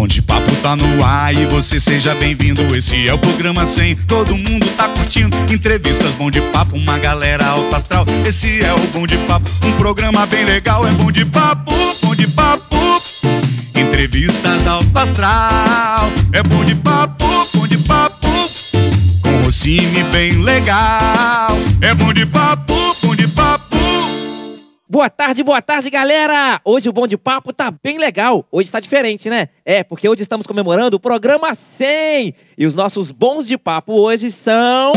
Bom de papo tá no ar e você seja bem-vindo. Esse é o programa 100, todo mundo tá curtindo. Entrevistas, bom de papo, uma galera alta astral. Esse é o Bom de Papo, um programa bem legal. É bom de papo, bom de papo. Entrevistas alto astral. É bom de papo, bom de papo. Com Rossini bem legal. É bom de papo. Boa tarde, boa tarde, galera! Hoje o Bom de Papo tá bem legal. Hoje tá diferente, né? É, porque hoje estamos comemorando o programa 100. E os nossos bons de papo hoje são...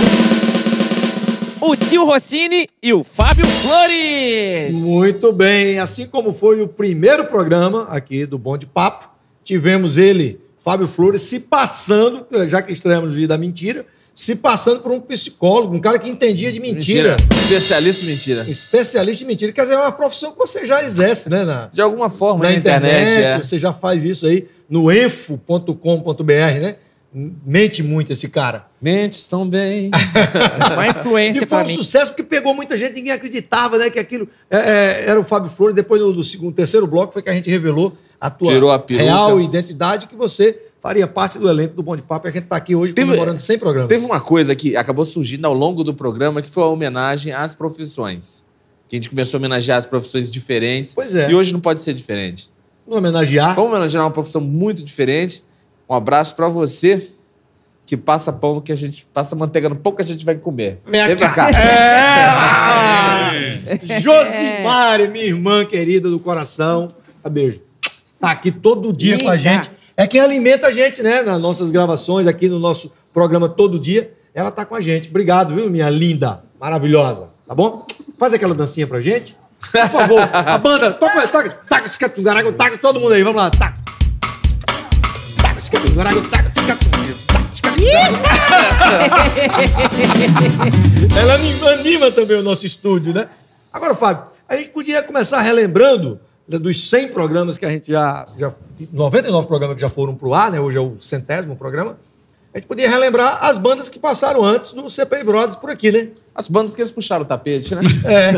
O tio Rossini e o Fábio Flores! Muito bem, assim como foi o primeiro programa aqui do Bom de Papo, tivemos ele, Fábio Flores, se passando, já que estreamos o dia da mentira, se passando por um psicólogo, um cara que entendia de mentira. Especialista em mentira. Especialista em mentira. Quer dizer, é uma profissão que você já exerce, né? Na, De alguma forma, na na internet. internet, é. você já faz isso aí no enfo.com.br, né? Mente muito esse cara. Mentes tão bem. Uma influência E foi pra um mim. sucesso porque pegou muita gente, ninguém acreditava, né? Que aquilo é, é, era o Fábio Flores. Depois do, do segundo, terceiro bloco foi que a gente revelou a tua a real identidade que você faria parte do elenco do Bom de Papo. E a gente está aqui hoje Teve- comemorando 100 programas. Teve uma coisa que acabou surgindo ao longo do programa, que foi a homenagem às profissões. Que a gente começou a homenagear as profissões diferentes. Pois é. E hoje não pode ser diferente. Vamos homenagear. Vamos homenagear uma profissão muito diferente. Um abraço pra você que passa pão que a gente passa manteiga no pão que a gente vai comer. Minha Vem pra cá. É! Josimari, minha irmã querida do coração. Um beijo. Tá aqui todo dia com a Eita. gente. É quem alimenta a gente, né? Nas nossas gravações, aqui no nosso programa todo dia. Ela tá com a gente. Obrigado, viu, minha linda, maravilhosa. Tá bom? Faz aquela dancinha pra gente. Por favor, a banda, toca, toca, taca, taca, garago, taca, todo mundo aí, vamos lá, taca. Taca, taca, taca, taca, taca, taca. Ela anima, também o nosso estúdio, né? Agora, Fábio, a gente podia começar relembrando dos 100 programas que a gente já, já 99 programas que já foram pro ar, né? Hoje é o centésimo programa. A gente podia relembrar as bandas que passaram antes do CPI Brothers por aqui, né? As bandas que eles puxaram o tapete, né? É,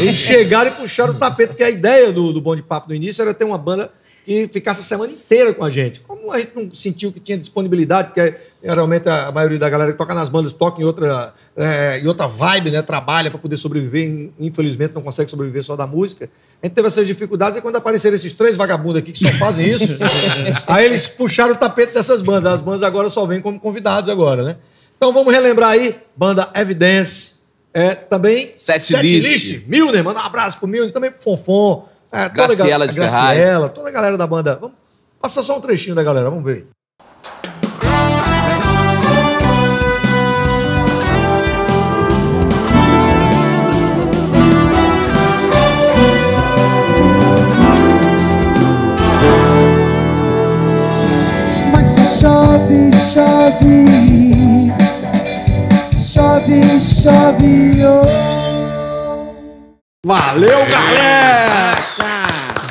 eles chegaram e puxaram o tapete, porque a ideia do, do Bom de Papo no início era ter uma banda que ficasse a semana inteira com a gente. Como a gente não sentiu que tinha disponibilidade, porque geralmente a maioria da galera que toca nas bandas toca em outra, é, em outra vibe, né? Trabalha para poder sobreviver, in- infelizmente não consegue sobreviver só da música. A gente teve essas dificuldades e quando apareceram esses três vagabundos aqui que só fazem isso, aí eles puxaram o tapete dessas bandas. As bandas agora só vêm como convidados agora, né? Então vamos relembrar aí, banda Evidence, é, também Set List. Milner, manda um abraço pro Milner, também pro Fonfon. É, Graciela de a Graciela, toda a galera da banda. Vamos passar só um trechinho da galera, vamos ver. Mas se chove, chove, chove, chove, oh. Valeu, galera!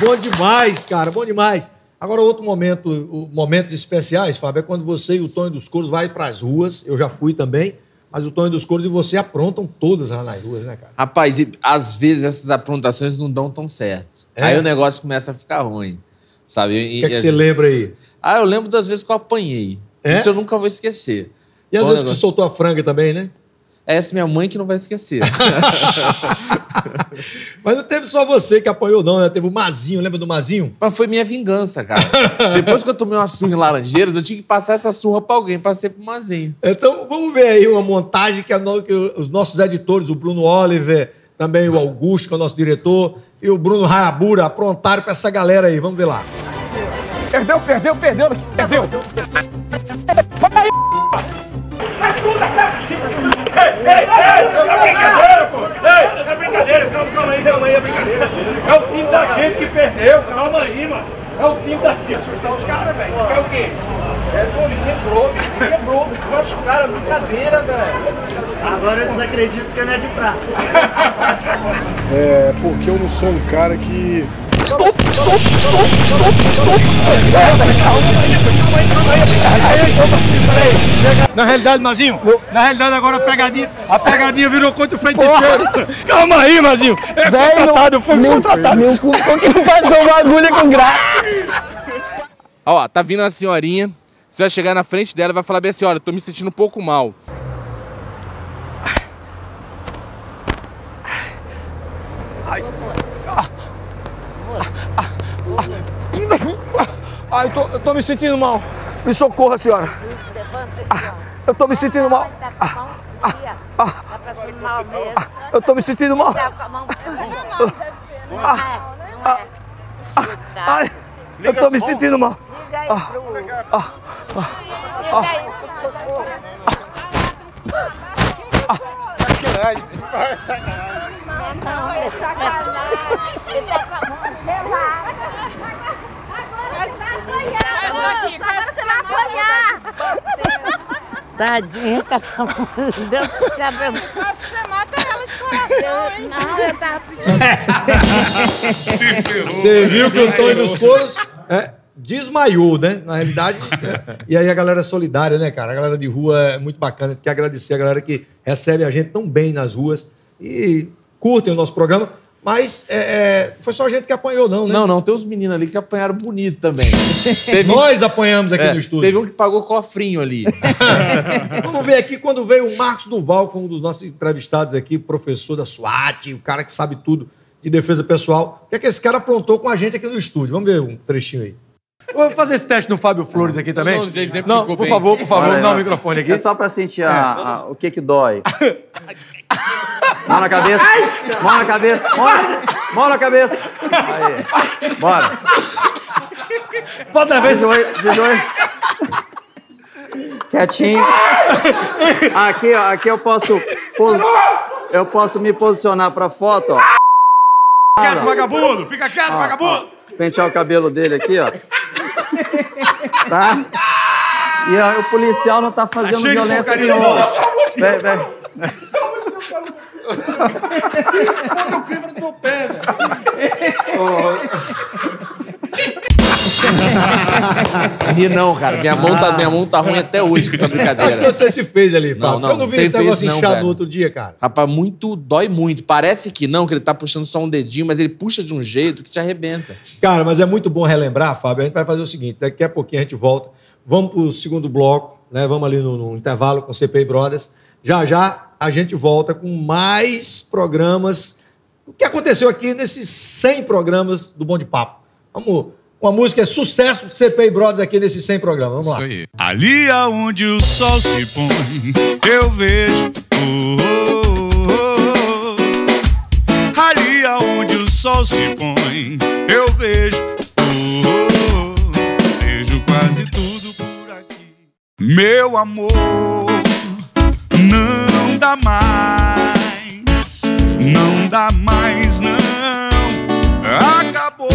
Bom demais, cara, bom demais. Agora, outro momento, momentos especiais, Fábio, é quando você e o Tonho dos Couros vai para as ruas. Eu já fui também, mas o Tonho dos Couros e você aprontam todas lá nas ruas, né, cara? Rapaz, e às vezes essas aprontações não dão tão certo. É? Aí o negócio começa a ficar ruim. Sabe? O que é que você lembra aí? Ah, eu lembro das vezes que eu apanhei. É? Isso eu nunca vou esquecer. E às um vezes que negócio- soltou a franga também, né? Essa é minha mãe que não vai esquecer. Mas não teve só você que apanhou, não, né? Teve o Mazinho, lembra do Mazinho? Mas foi minha vingança, cara. Depois que eu tomei uma surra em Laranjeiras, eu tinha que passar essa surra pra alguém. Passei pro Mazinho. Então, vamos ver aí uma montagem que, a no- que os nossos editores, o Bruno Oliver, também o Augusto, que é o nosso diretor, e o Bruno Rayabura aprontaram para essa galera aí. Vamos ver lá. Perdeu, perdeu, perdeu, perdeu. É brincadeira, pô! Ei, é brincadeira, calma, calma aí, calma aí, é brincadeira. É o time da gente que perdeu, calma aí, mano. É o time da gente. Assustar os caras, velho. É o quê? É, pô, me quebrou, me quebrou, me cara, brincadeira, velho. Agora eu desacredito que não é de prata. É porque eu não sou um cara que. Na realidade, Mazinho, na realidade agora a pegadinha, a pegadinha virou contra o feiticeiro. Calma aí, Mazinho. É contratado, foi contratado. Meu cu, como que não faz um bagulho com graça? Ó, tá vindo uma senhorinha. Você vai chegar na frente dela e vai falar bem assim: olha, eu tô me sentindo um pouco mal. Ai, eu tô, eu tô me sentindo mal. Me socorra, senhora. Ah, eu tô me sentindo mal. Ah, ah, eu tô me sentindo mal. Ai, eu tô me sentindo mal. Ele tá com a mão gelada. Agora você vai apanhar. Tadinha, Deus te abençoe. Acho que você mata ela de coração, hein? Não, eu tava pedindo. Se ferrou. Você viu que o Tonho dos Coros é, desmaiou, né? Na realidade. E aí a galera é solidária, né, cara? A galera de rua é muito bacana. Quer agradecer a galera que recebe a gente tão bem nas ruas e curtem o nosso programa. Mas é, é, foi só a gente que apanhou, não, né? Não, não, tem uns meninos ali que apanharam bonito também. teve, Nós apanhamos aqui é, no estúdio. teve um que pagou cofrinho ali. Vamos ver aqui quando veio o Marcos Duval, que foi um dos nossos entrevistados aqui, professor da SWAT, o cara que sabe tudo de defesa pessoal. O que é que esse cara aprontou com a gente aqui no estúdio? Vamos ver um trechinho aí. Vamos fazer esse teste no Fábio Flores aqui também? Não, Não, ficou por bem. favor, por favor, Olha aí, dá o microfone aqui. É só pra sentir a- a- o que que dói. Mão na cabeça. Mão na cabeça. Mão, mão na cabeça. Aí. Bora. Pode dar vez. De joelho. Quietinho. Aqui, ó. Aqui eu posso... pos- Eu posso me posicionar pra foto, ó. Quieto, vagabundo! Fica quieto, Ó, vagabundo! ó. Pentear o cabelo dele aqui, ó. Tá? E ó, o policial não tá fazendo cheio de porcaria no nenhuma. bolso. Vem, vem. Ri não, cara. Minha mão, tá, minha mão tá ruim até hoje com essa Acho que brincadeira. você se fez ali, Fábio. Não, Você não, não viu esse negócio não, inchado velho. no outro dia, cara? Rapaz, muito, dói muito. Parece que não, que ele tá puxando só um dedinho, mas ele puxa de um jeito que te arrebenta. Cara, mas é muito bom relembrar, Fábio. A gente vai fazer o seguinte: daqui a pouquinho a gente volta. Vamos pro segundo bloco, né? Vamos ali no, no intervalo com o CPI Brothers. Já já a gente volta com mais programas. O que aconteceu aqui nesses 100 programas do Bom de Papo? Vamos. Uma música é sucesso do CPI Brothers aqui nesses 100 programas. Vamos lá. Isso aí. Ali aonde o sol se põe, eu vejo. oh, oh, oh, oh. Ali aonde o sol se põe, eu vejo. oh, oh. Vejo quase tudo por aqui. Meu amor, não dá mais. Não dá mais, não. Acabou.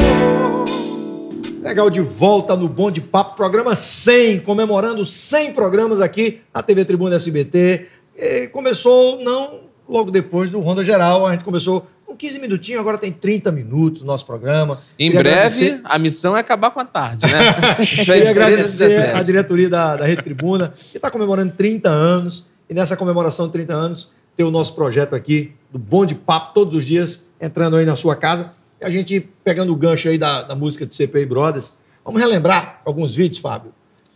Legal, de volta no Bom de Papo, programa 100, comemorando 100 programas aqui na TV Tribuna SBT. E começou não logo depois do Ronda Geral, a gente começou com 15 minutinhos, agora tem 30 minutos o nosso programa. Em Queria breve, agradecer- a missão é acabar com a tarde, né? Queria agradecer 17. a diretoria da, da Rede Tribuna, que está comemorando 30 anos. E nessa comemoração de 30 anos, tem o nosso projeto aqui, do Bom de Papo, todos os dias, entrando aí na sua casa. E a gente pegando o gancho aí da, da música de CPI Brothers. Vamos relembrar alguns vídeos, Fábio,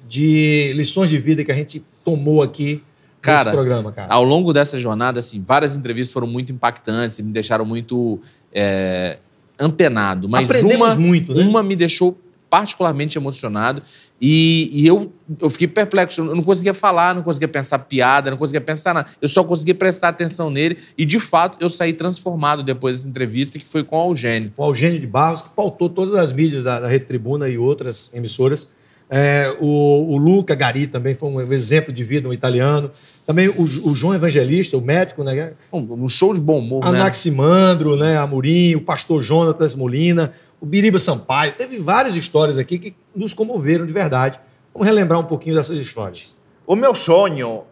de lições de vida que a gente tomou aqui Cara, nesse programa, cara. Ao longo dessa jornada, assim, várias entrevistas foram muito impactantes e me deixaram muito é, antenado. Mas Aprendemos uma, muito, né? uma me deixou particularmente emocionado e, e eu, eu fiquei perplexo. Eu não conseguia falar, não conseguia pensar piada, não conseguia pensar nada. Eu só conseguia prestar atenção nele e, de fato, eu saí transformado depois dessa entrevista, que foi com o Eugênio. o Eugênio de Barros, que pautou todas as mídias da, da Rede Tribuna e outras emissoras. É, o, o Luca Gari também foi um exemplo de vida, um italiano. Também o, o João Evangelista, o médico, né? Um, um show de bom humor, né? Anaximandro, né? Amorim, o pastor Jonatas Molina, o Biriba Sampaio. Teve várias histórias aqui que nos comoveram de verdade. Vamos relembrar um pouquinho dessas histórias. O meu sonho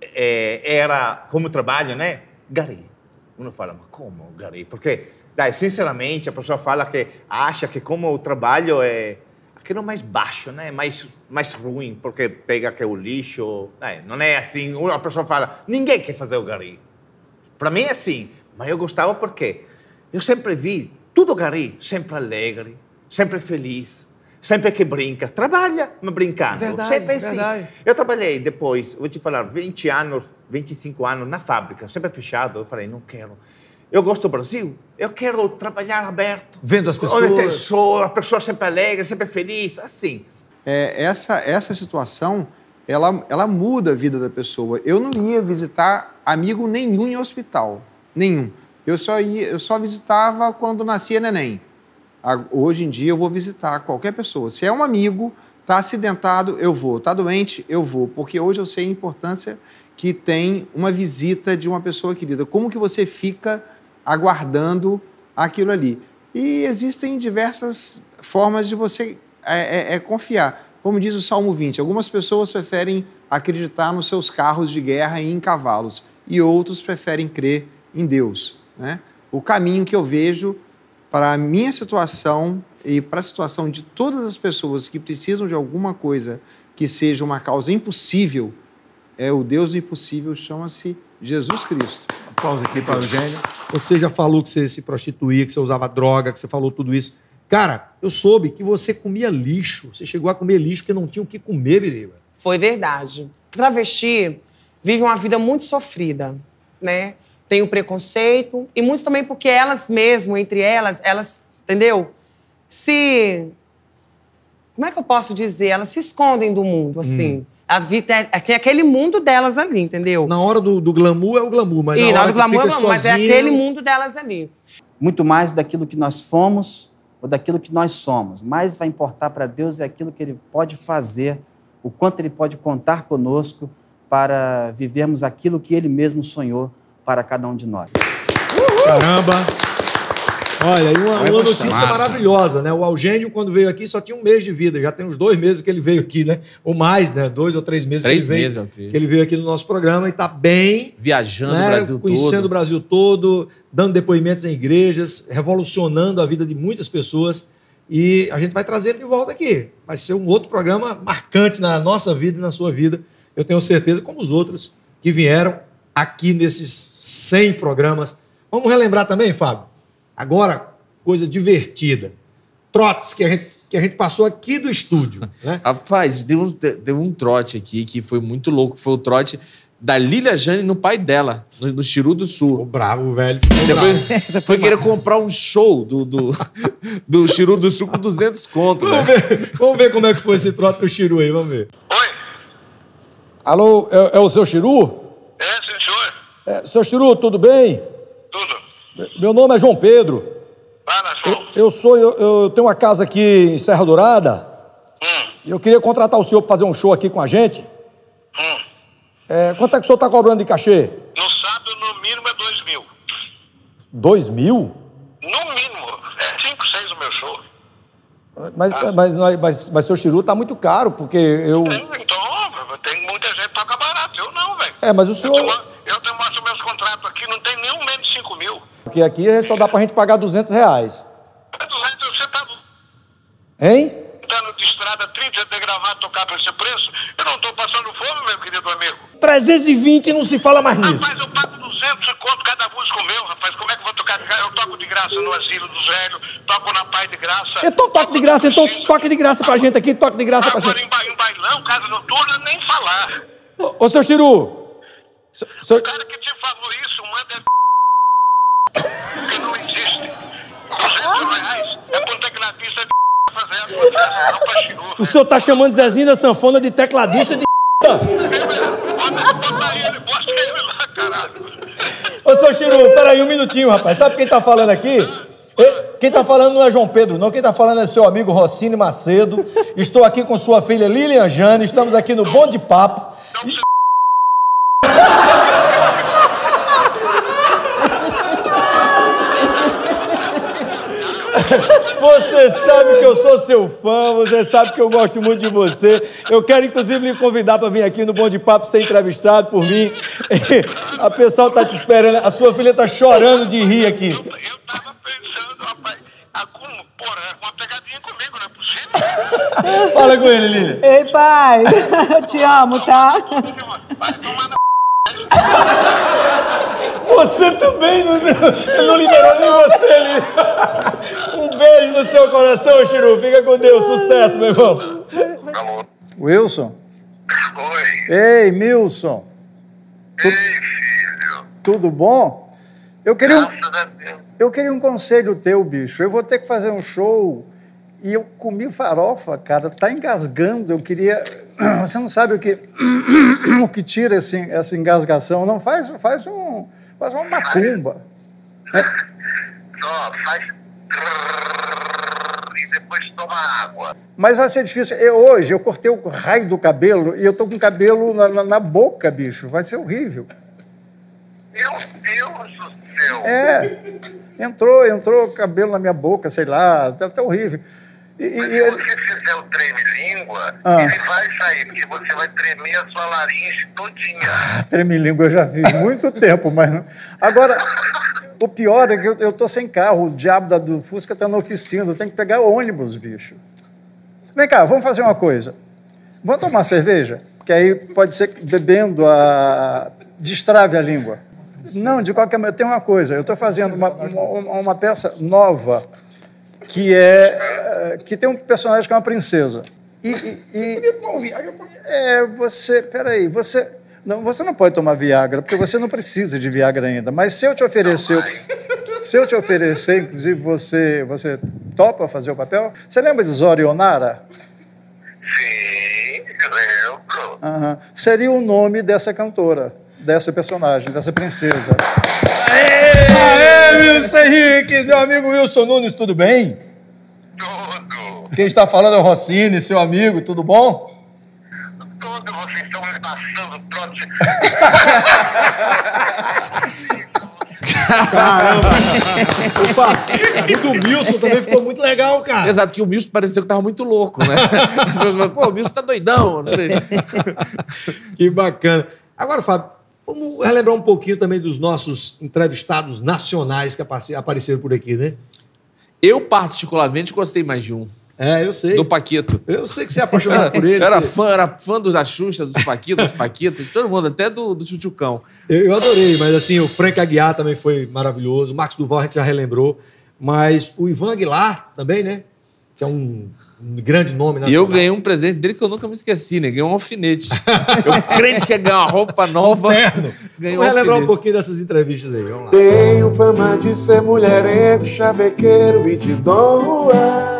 eh, era, como trabalho, né? Gari. Uno fala, mas como Gari? Porque, dai, sinceramente, a pessoa fala que acha que como o trabalho é aquilo mais baixo, né? Mais, mais ruim, porque pega que o lixo. Não é assim. A pessoa fala, ninguém quer fazer o Gari. Para mim é assim. Mas eu gostava porque eu sempre vi tudo Gari, sempre alegre, sempre feliz, sempre que brinca. Trabalha, mas brincando. Verdade, sempre assim. verdade. Eu trabalhei depois, vou te falar, 20 anos, 25 anos na fábrica, sempre fechado. Eu falei, não quero. Eu gosto do Brasil, eu quero trabalhar aberto. Vendo as tem pessoas. show, a pessoa sempre alegre, sempre feliz, assim. É, essa, essa situação, ela, ela muda a vida da pessoa. Eu não ia visitar amigo nenhum em hospital. Nenhum. Eu só, ia, eu só visitava quando nascia neném. Hoje em dia eu vou visitar qualquer pessoa. Se é um amigo, está acidentado, eu vou. Está doente, eu vou. Porque hoje eu sei a importância que tem uma visita de uma pessoa querida. Como que você fica aguardando aquilo ali? E existem diversas formas de você é, é- é confiar. Como diz o Salmo 20, algumas pessoas preferem acreditar nos seus carros de guerra e em cavalos, e outros preferem crer em Deus. Né? O caminho que eu vejo para a minha situação e para a situação de todas as pessoas que precisam de alguma coisa que seja uma causa impossível, é o Deus do impossível, chama-se Jesus Cristo. Pausa aqui para o Eugênio. Você já falou que você se prostituía, que você usava droga, que você falou tudo isso. Cara, eu soube que você comia lixo. Você chegou a comer lixo porque não tinha o que comer, Biriba. Foi verdade. Travesti vive uma vida muito sofrida, né? Tem o preconceito e muitos também porque elas mesmo, entre elas, elas, entendeu? Se como é que eu posso dizer? Elas se escondem do mundo, assim. Elas vi- tem, tem aquele mundo delas ali, entendeu? Na hora do, do glamour é o glamour, mas e na na hora hora do glamour, é fica glamour, mas é aquele mundo delas ali. muito mais daquilo que nós fomos ou daquilo que nós somos. Mais vai importar para Deus é aquilo que Ele pode fazer, o quanto Ele pode contar conosco para vivermos aquilo que Ele mesmo sonhou para cada um de nós. Caramba! Olha, e uma, uma notícia Massa. maravilhosa, né? O Eugênio, quando veio aqui, só tinha um mês de vida. Já tem uns dois meses que ele veio aqui, né? Ou mais, né? Dois ou três meses Três que ele veio, meses, acredito. que ele veio aqui no nosso programa e tá bem. Viajando né? o Brasil Conhecendo todo. o Brasil todo, dando depoimentos em igrejas, revolucionando a vida de muitas pessoas. E a gente vai trazer ele de volta aqui. Vai ser um outro programa marcante na nossa vida e na sua vida. Eu tenho certeza, como os outros que vieram aqui nesses 100 programas. Vamos relembrar também, Fábio? Agora, coisa divertida. Trotes que a gente, que a gente passou aqui do estúdio. Né? Rapaz, teve um, teve um trote aqui que foi muito louco. Foi o trote da Lilia Jane no pai dela, no, no Chiru do Sul. Ficou bravo, velho. Depois foi querer comprar um show do, do, do Chiru do Sul com 200 conto, Vamos né? ver, vamos ver como é que foi esse trote do Chiru aí, vamos ver. Alô, é, é o seu Chiru? É, sim, senhor. É, seu Chiru, tudo bem? Tudo. Meu nome é João Pedro. Eu, eu sou, eu, eu tenho uma casa aqui em Serra Dourada. E eu queria contratar o senhor para fazer um show aqui com a gente. É, quanto é que o senhor está cobrando de cachê? No sábado, no mínimo, é 2 mil. Dois mil? No mínimo. É 5, 6 o meu show. Mas, mas, mas, mas, mas seu Chiru tá muito caro, porque eu. Então, tem muita gente que toca barato. Eu não. É, mas o senhor. Eu te mostro meus contratos aqui, não tem nenhum menos de 5 mil. Porque aqui só dá pra gente pagar 200 reais. Você tá Hein? dando de estrada 30 de gravata tocar por esse preço? Eu não tô passando fome, meu querido amigo. 320 e não se fala mais nisso. Rapaz, eu pago 200 conto cada músico meu, rapaz. Como é que eu vou tocar de graça? Eu toco de graça no asilo dos velhos, toco na paz de graça. Então toque de graça, então toque de graça pra gente aqui, toque de graça pra Agora gente. em, ba em bailão, casa noturna, nem falar. Ô, ô seu Chiru! Seu- seu- O cara que te falou isso, manda que não existe. 200 reais é um tecladista de fazer a contratação pra Chiru. O senhor tá chamando Zezinho da Sanfona de tecladista de. Ô, seu Chiru, peraí um minutinho, rapaz. Sabe quem tá falando aqui? Quem tá falando não é João Pedro, não. Quem tá falando é seu amigo Rossini Macedo. Estou aqui com sua filha Lilian Jane. Estamos aqui no Bom de Papo. Você sabe que eu sou seu fã, você sabe que eu gosto muito de você. Eu quero, inclusive, lhe convidar para vir aqui no Bom de Papo ser entrevistado por mim. A pessoa está te esperando, a sua filha está chorando de rir aqui. Fala com ele, Lilian. Ei, pai, eu te amo, tá? Você também não, não liberou nem você ali. Um beijo no seu coração, Chiru. Fica com Deus. Sucesso, meu irmão. Wilson? Oi. Ei, Milson. Tu... Ei, filho. Tudo bom? Eu queria, um... eu queria um conselho teu, bicho. Eu vou ter que fazer um show e eu comi farofa, cara. Tá engasgando. Eu queria. Você não sabe o que, o que tira esse, essa engasgação. Não faz, faz um. Faz uma macumba. É. Só faz. E depois toma água. Mas vai ser difícil. Eu, hoje eu cortei o raio do cabelo e eu tô com cabelo na, na, na boca, bicho. Vai ser horrível. Meu Deus do céu. É. Entrou, entrou cabelo na minha boca, sei lá. Tá, tá horrível. E, e- se você fizer o treme-língua, Ah. ele vai sair, porque você vai tremer a sua laringe todinha. Treme-língua eu já vi muito tempo, mas não. Agora, o pior é que eu, eu tô sem carro, o diabo da, do Fusca tá na oficina, eu tenho que pegar ônibus, bicho. Vem cá, vamos fazer uma coisa. Vamos tomar cerveja? Que aí pode ser que bebendo a. destrave a língua. Não, de qualquer maneira, tem uma coisa, eu estou fazendo uma, uma, uma peça nova que é. Que tem um personagem que é uma princesa. E, e, e- é, você, peraí, você não, você não pode tomar Viagra porque você não precisa de Viagra ainda. Mas se eu te oferecer, se eu te oferecer, inclusive você, você topa fazer o papel? Você lembra de Zorionara? Sim, lembro. Aham. Seria o nome dessa cantora, dessa personagem, dessa princesa. Aê, Wilson Henrique, meu amigo Wilson Nunes, tudo bem? Quem está falando é o Rossini, seu amigo, tudo bom? Tudo, vocês estão me passando trote. Caramba! Opa, o do Milson também ficou muito legal, cara. Exato, que o Milson pareceu que tava muito louco, né? As pessoas falam, pô, o Milson tá doidão. Não sei. Que bacana. Agora, Fábio, vamos relembrar um pouquinho também dos nossos entrevistados nacionais que aparece- apareceram por aqui, né? Eu, particularmente, gostei mais de um. É, eu sei. Do Paquito. Eu sei que você é apaixonado por ele. Era você- fã, era fã do da Xuxa, dos Paquitos, das Paquitas, de todo mundo, até do, do Chuchucão. Eu, eu adorei, mas assim, o Frank Aguiar também foi maravilhoso. O Marcos Duval a gente já relembrou. Mas o Ivan Aguilar também, né? Que é um, um grande nome E nacional. eu ganhei um presente dele que eu nunca me esqueci, né? Ganhei um alfinete. eu crente que ia ganhar uma roupa nova. Ganhei um Vamos relembrar um alfinete. pouquinho dessas entrevistas aí. Vamos lá. Tenho fama de ser mulherengo, chavequeiro e de Dom Juan. Aonde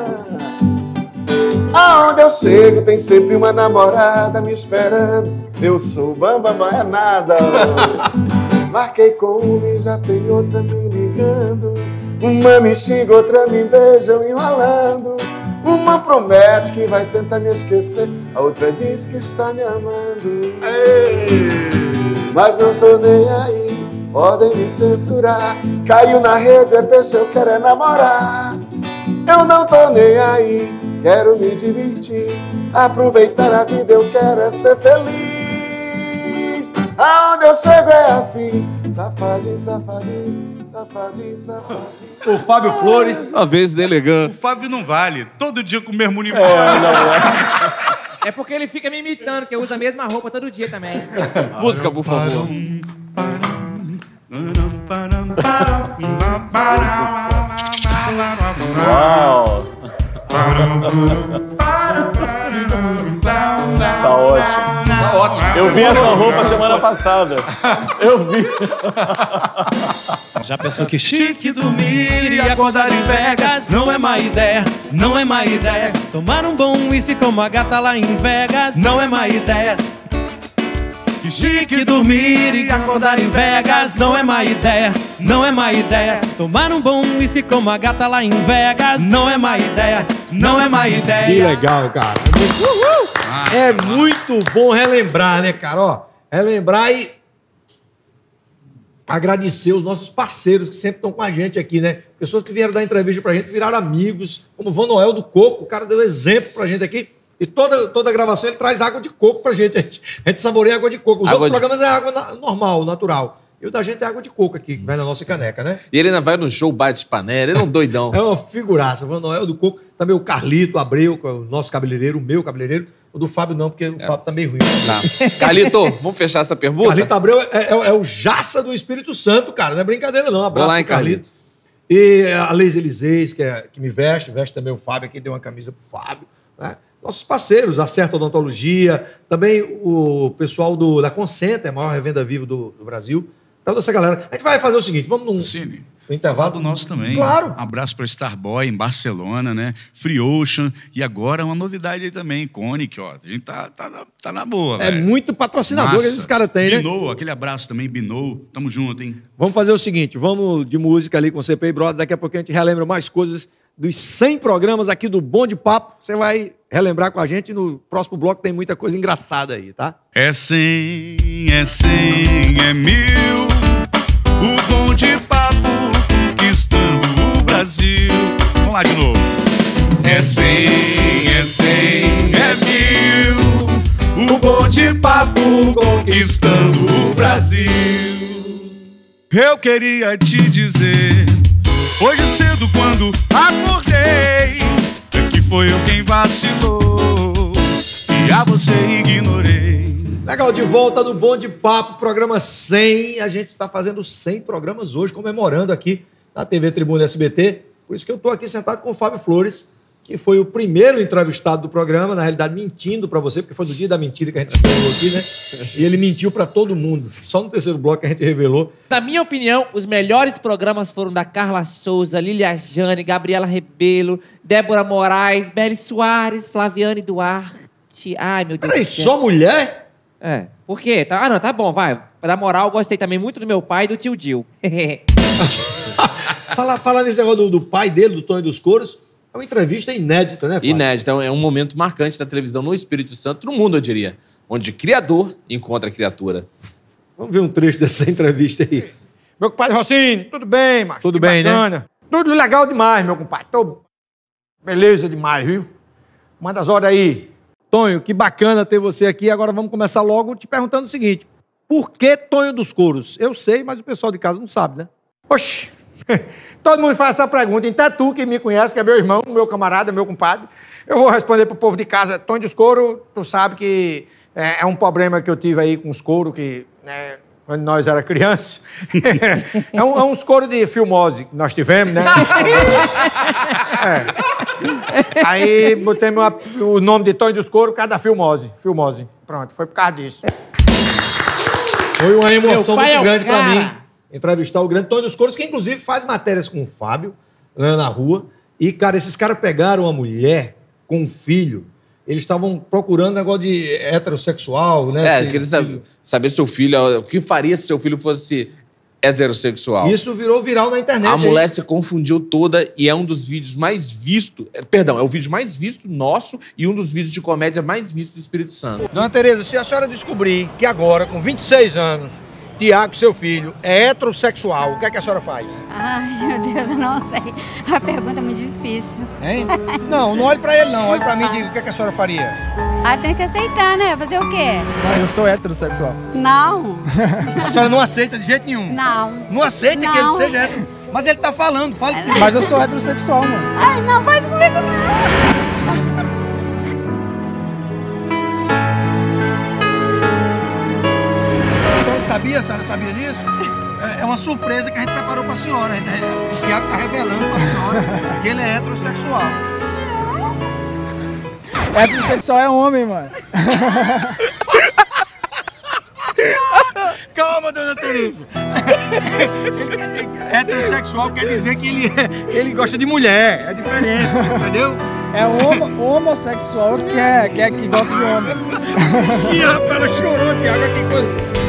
eu chego tem sempre uma namorada me esperando. Eu sou bamba, não é nada. Marquei com uma e já tem outra me ligando. Uma me xinga, outra me beija, eu enrolando. Uma promete que vai tentar me esquecer, a outra diz que está me amando. Mas não tô nem aí, podem me censurar. Caiu na rede, é peixe, eu quero é namorar. Eu não tô nem aí, quero me divertir. Aproveitar a vida, eu quero é ser feliz. Aonde eu chego é assim, safadinho, safadinho, safadinho, safadinho. O Fábio Flores. Uma vez de elegância. O Fábio não vale. Todo dia com o mesmo uniforme. É porque ele fica me imitando, que eu uso a mesma roupa todo dia também. Música, por favor. Uau! Tá ótimo. Tá ótimo. Eu vi essa roupa semana passada. Eu vi. Já pensou que chique dormir e acordar em Vegas Não é má ideia, não é má ideia Tomar um bom whisky como a gata lá em Vegas Não é má ideia Que chique dormir e acordar em Vegas Não é má ideia, não é má ideia Tomar um bom whisky como a gata lá em Vegas Não é má ideia, não é má Que ideia legal, cara. é muito bom relembrar, né, cara? Ó, relembrar e agradecer os nossos parceiros que sempre estão com a gente aqui, né? Pessoas que vieram dar entrevista pra gente, viraram amigos, como o Van Noel do Coco, o cara deu exemplo pra gente aqui. E toda, toda gravação ele traz água de coco pra gente. A gente, a gente saboreia água de coco. Os Água outros de- programas é água na- normal, natural. E o da gente é água de coco aqui, que vai na nossa caneca, né? E ele ainda vai no show, bate panela, ele é um doidão. É uma figuraça. Van Noel do Coco, também o Carlito Abreu, que é o nosso cabeleireiro, o meu cabeleireiro. O do Fábio não, porque o Fábio tá meio ruim. Tá. Carlito, vamos fechar essa pergunta? Carlito Abreu é, é- é o jaça do Espírito Santo, cara. Não é brincadeira, não. Abraço Vou lá, hein, pro Carlito. E a Leis Eliseis, que, é, que me veste, veste também o Fábio, aqui deu uma camisa pro Fábio. Né? Nossos parceiros, Acerta Odontologia, também o pessoal do, da Consenta, é a maior revenda viva do, do Brasil. Então, essa galera. A gente vai fazer o seguinte: vamos num, Cine. intervalo. do nosso também. Claro. Um abraço para Starboy em Barcelona, né? Free Ocean. E agora uma novidade aí também, Conic, ó. A gente tá, tá, na, tá na boa, É velho. muito patrocinador que esses caras têm, né? Binou, aquele abraço também, Binou. Tamo junto, hein? Vamos fazer o seguinte: vamos de música ali com o CPI Brother. Daqui a pouco a gente relembra mais coisas dos 100 programas aqui do Bom de Papo. Você vai relembrar com a gente. No próximo bloco tem muita coisa engraçada aí, tá? É cem, é cem, é mil. O de papo conquistando o Brasil. Vamos lá de novo. É cem, é cem, é mil. O bom de papo conquistando o Brasil. Eu queria te dizer, hoje cedo quando acordei, que foi eu quem vacilou e a você ignorei. Legal, de volta no Bom de Papo, programa 100. A gente está fazendo 100 programas hoje, comemorando aqui na TV Tribuna SBT. Por isso que eu estou aqui sentado com o Fábio Flores, que foi o primeiro entrevistado do programa, na realidade mentindo para você, porque foi no dia da mentira que a gente revelou aqui, né? E ele mentiu para todo mundo. Só no terceiro bloco que a gente revelou. Na minha opinião, os melhores programas foram da Carla Souza, Lilia Jane, Gabriela Rebelo, Débora Moraes, Beli Soares, Flaviane Duarte. Ai, meu Deus Peraí, do só mulher? É. Por quê? Tá- Ah, não, tá bom, vai. Pra dar moral, eu gostei também muito do meu pai e do tio Dil. Fala, fala nesse negócio do, do pai dele, do Tonho dos Coros. É uma entrevista inédita, né, Fábio? Inédito. Então, é um momento marcante da televisão no Espírito Santo, no mundo, eu diria. Onde criador encontra criatura. Vamos ver um trecho dessa entrevista aí. Meu compadre Rocinho, tudo bem, macho? Tudo Que bem, né? bacana. Tudo legal demais, meu compadre. Tô... Beleza demais, viu? Manda as horas aí. Tonho, que bacana ter você aqui. Agora vamos começar logo te perguntando o seguinte: por que Tonho dos Coros? Eu sei, mas o pessoal de casa não sabe, né? Oxi! Todo mundo faz essa pergunta. Então é tu que me conhece, que é meu irmão, meu camarada, meu compadre. Eu vou responder pro povo de casa. Tonho dos Couro, tu sabe que é, é um problema que eu tive aí com os couros, que né, quando nós era criança. é, um- é uns couros de filmose que nós tivemos, né? É. Aí botei meu o nome de Tonho dos Couros por causa da filmose. Filmose. Pronto, foi por causa disso. Foi uma emoção muito é o grande para mim entrevistar o grande Tonho dos Coros, que inclusive faz matérias com o Fábio né, na rua. E, cara, esses caras pegaram uma mulher com um filho. Eles estavam procurando negócio de heterossexual, né? É, Se- queria saber, saber seu filho, o que faria se seu filho fosse heterossexual. Isso virou viral na internet. A mulher se confundiu toda e é um dos vídeos mais vistos. é, Perdão, é o vídeo mais visto nosso e um dos vídeos de comédia mais vistos do Espírito Santo. Dona Tereza, se a senhora descobrir que agora, com 26 anos, Tiago, seu filho, é heterossexual, o que é que a senhora faz? Ai, meu Deus, eu não sei. A pergunta é muito difícil. Hein? Não, não olhe pra ele não, olhe pra mim e diga o que, é que a senhora faria. Ah, tem que aceitar, né? Fazer o quê? eu sou heterossexual. Não. A senhora não aceita de jeito nenhum? Não. Não aceita que ele Não. seja hétero? Mas ele tá falando, fala comigo. Mas eu sou heterossexual, mano. Ai, não faz comigo, não. A senhora sabia? A senhora sabia disso? É- É uma surpresa que a gente preparou pra senhora. A gente, o Tiago tá revelando pra senhora que ele é heterossexual. Heterossexual é homem, mano. Calma, dona Tereza. Heterossexual quer dizer que ele, ele gosta de mulher. É diferente, entendeu? É homo, homossexual que é, que é que gosta de homem. Sim, rapaz, ela chorou, Tiago. Que coisa.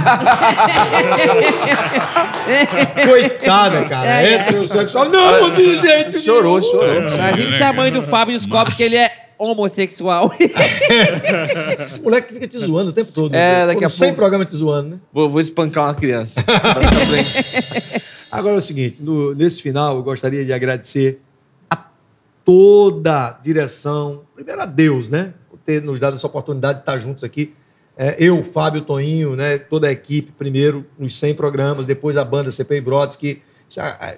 Coitada, cara. É, é. Heterossexual. Não, de jeito Chorou, nenhum. chorou. Imagina se a mãe do Fábio descobre que ele é homossexual. Esse moleque fica te zoando o tempo todo. É, né? daqui a Foram 100 pouco- programas te zoando, né? Vou, vou espancar uma criança. Agora é o seguinte, no- nesse final eu gostaria de agradecer a toda a direção, primeiro a Deus, né, por ter nos dado essa oportunidade de estar juntos aqui. É, eu, Fábio, Toinho, né, toda a equipe, primeiro nos 100 programas, depois a banda CPI Brothers, que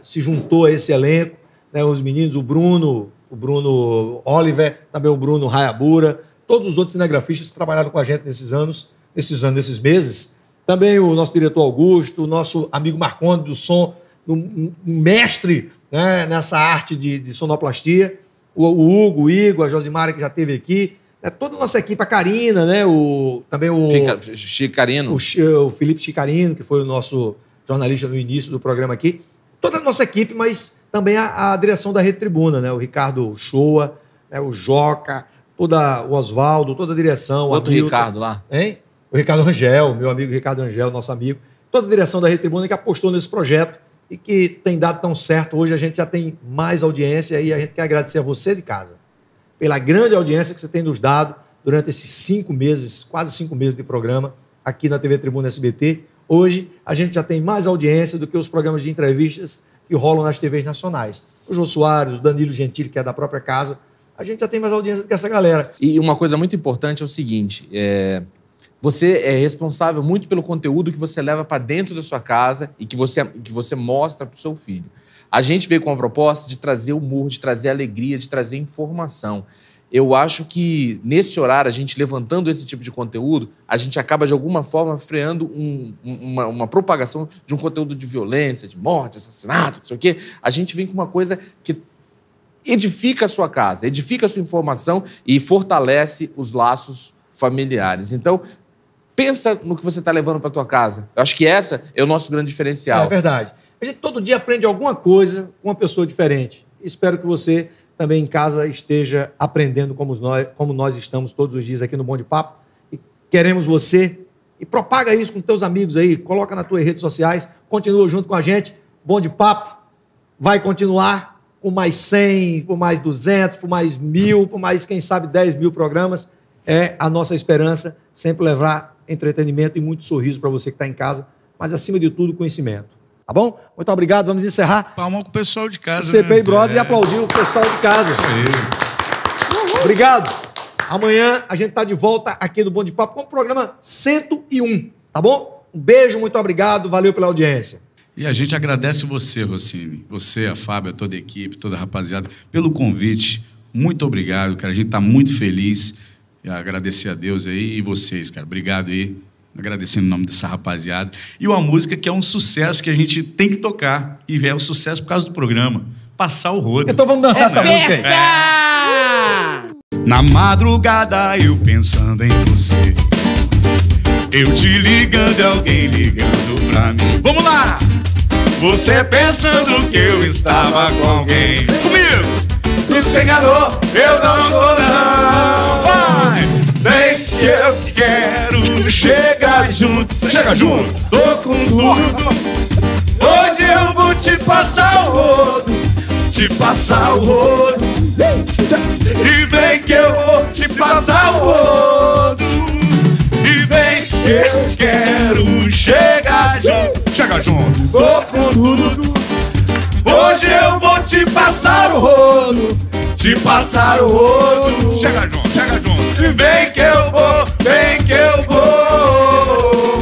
se, juntou a esse elenco, né, os meninos, o Bruno, o Bruno Oliver, também o Bruno Rayabura, todos os outros cinegrafistas que trabalharam com a gente nesses anos, nesses anos, nesses meses, Também o nosso diretor Augusto, o nosso amigo Marconde do som, um, um mestre né, nessa arte de, de sonoplastia. O, o Hugo, o Igor, a Josimara que já esteve aqui. Né, toda a nossa equipe, a Karina, né? O, também o. Fica, Chicarino. O, o Felipe Chicarino, que foi o nosso jornalista no início do programa aqui. Toda a nossa equipe, mas também a, a direção da Rede Tribuna, né? O Ricardo Shoa, né? o Joca, toda, o Oswaldo, toda a direção. o Outro Hamilton. Ricardo lá. Hein? O Ricardo Rangel, meu amigo Ricardo Rangel, nosso amigo. Toda a direção da Rede Tribuna que apostou nesse projeto e que tem dado tão certo. Hoje a gente já tem mais audiência e a gente quer agradecer a você de casa pela grande audiência que você tem nos dado durante esses cinco meses, quase cinco meses de programa aqui na TV Tribuna SBT. Hoje a gente já tem mais audiência do que os programas de entrevistas que rolam nas TVs nacionais. O Jô Soares, o Danilo Gentili, que é da própria casa, a gente já tem mais audiência do que essa galera. E uma coisa muito importante é o seguinte: é, você é responsável muito pelo conteúdo que você leva para dentro da sua casa e que você, que você mostra para o seu filho. A gente veio com a proposta de trazer humor, de trazer alegria, de trazer informação. Eu acho que nesse horário, a gente levantando esse tipo de conteúdo, a gente acaba de alguma forma freando um- um- uma, uma propagação de um conteúdo de violência, de morte, assassinato, não sei o quê. A gente vem com uma coisa que edifica a sua casa, edifica a sua informação e fortalece os laços familiares. Então, pensa no que você está levando para tua casa. Eu acho que essa é o nosso grande diferencial. É verdade. A gente todo dia aprende alguma coisa com uma pessoa diferente. Espero que você também em casa esteja aprendendo como nós, como nós estamos todos os dias aqui no Bom de Papo. E queremos você. E propaga isso com teus amigos aí. Coloca nas tuas redes sociais. Continua junto com a gente. Bom de Papo vai continuar com mais 100, por mais 200, por mais mil, por mais, quem sabe, 10 mil programas. É a nossa esperança sempre levar entretenimento e muito sorriso para você que está em casa, mas acima de tudo, conhecimento. Tá bom? Muito obrigado. Vamos encerrar. Palma com o pessoal de casa. CPI né? Brothers e É. aplaudir o pessoal de casa. Isso aí. Obrigado. Amanhã a gente está de volta aqui no Bom de Papo com o programa 101, tá bom? Um beijo, muito obrigado. Valeu pela audiência. E a gente agradece você, Rossini. Você, a Fábio, toda a equipe, toda a rapaziada, pelo convite. Muito obrigado, cara. A gente está muito feliz. E agradecer a Deus aí e vocês, cara. Obrigado aí. Agradecendo o nome dessa rapaziada. E uma música que é um sucesso que a gente tem que tocar. E é um sucesso por causa do programa. Passar o rodo. Então vamos dançar essa música aí. Na madrugada eu pensando em você. Eu te ligando e alguém ligando pra mim. Vamos lá! Você pensando que eu estava com alguém. Comigo! Tu se enganou, eu não tô não. Vai! Vem que eu quero chegar junto. Chega junto! Tô com tudo. Hoje eu vou te passar o rodo. Te passar o rodo. E vem que eu vou te passar o rodo. E vem que eu quero chegar junto. Chega junto. Tô com tudo. Hoje eu vou te passar o rolo, te passar o rolo. Chega junto, chega junto. Vem que eu vou, vem que eu vou.